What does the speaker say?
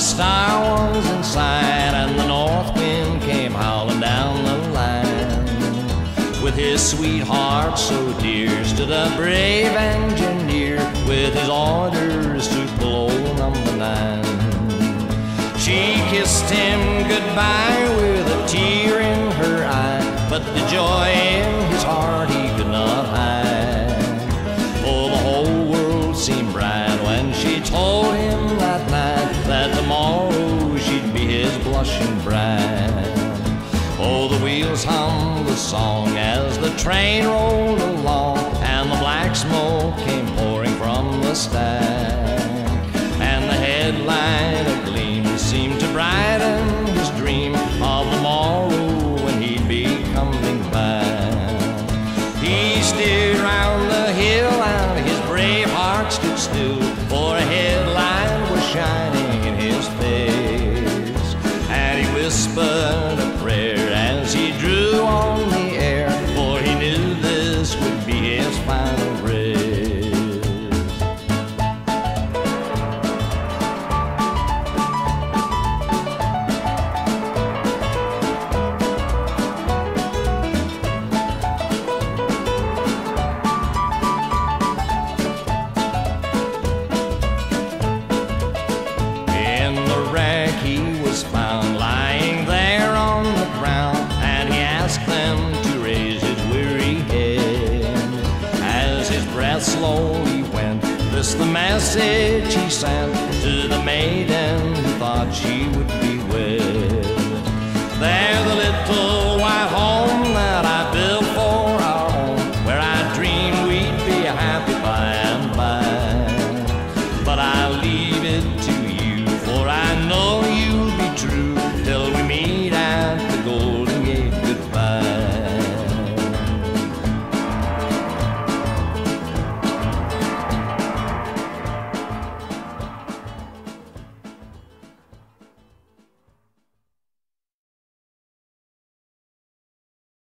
the star was in sight, and the north wind came howling down the line. With his sweetheart so dear, stood a brave engineer with his orders to blow number nine. She kissed him goodbye with a tear in her eye, but the joy in his heart he could not hide. Blushing. Oh, the wheels hummed the song as the train rolled along, and the black smoke came pouring from the stack, and the headlight agleam seemed to brighten his dream of the morrow when he'd be coming back. He steered round And slowly went, this the message he sent to the maiden who thought she would